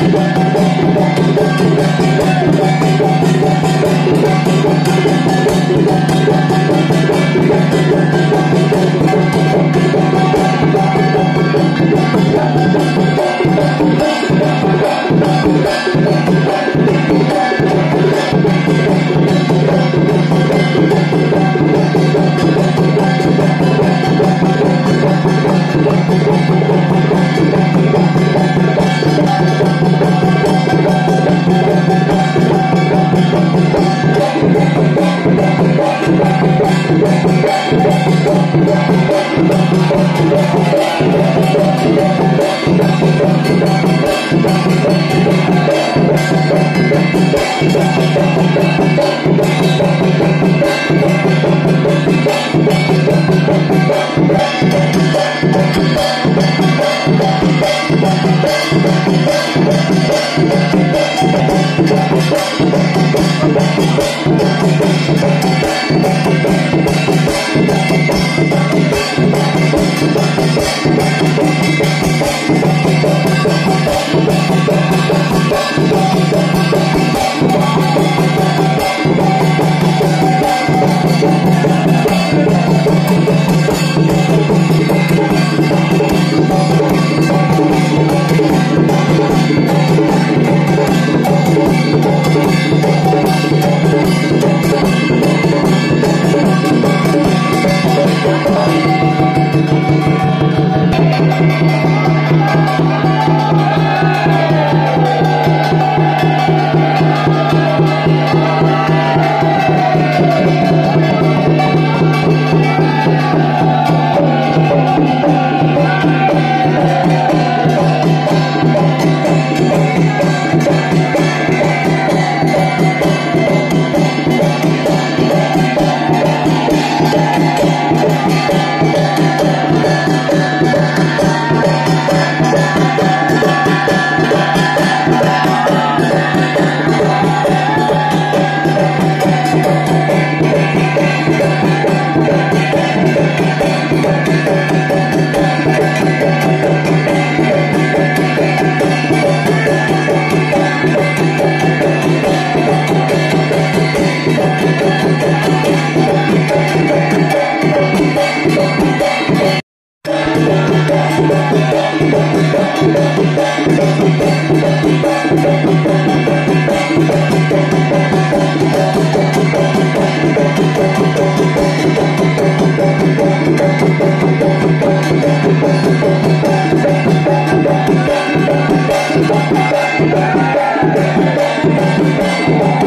Hey! Thank you.